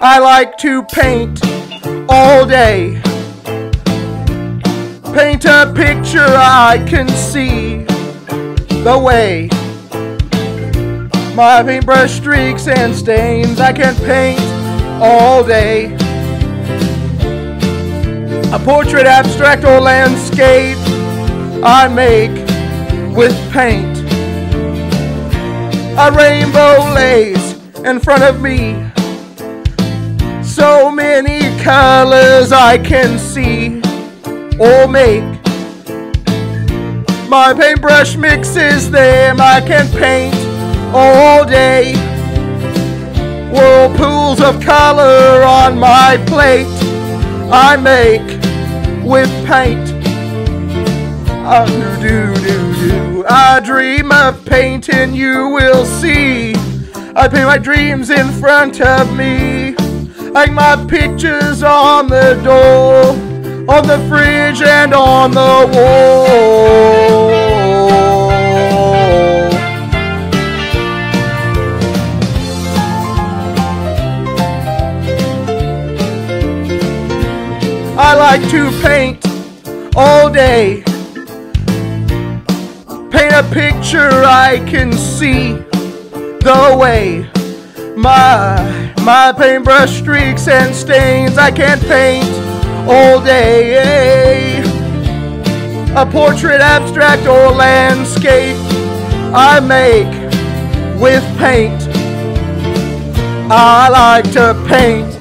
I like to paint all day. Paint a picture I can see the way. My paintbrush streaks and stains I can paint all day. A portrait, abstract, or landscape I make with paint. A rainbow lays in front of me colors I can see or make. My paintbrush mixes them, I can paint all day. Whirlpools of color on my plate, I make with paint. Oh, do, do, do. I dream of painting, you will see. I paint my dreams in front of me. Hang my pictures on the door, on the fridge, and on the wall. I like to paint all day. Paint a picture I can see the way my my paintbrush streaks and stains I can't paint all day. A portrait, abstract, or landscape I make with paint. I like to paint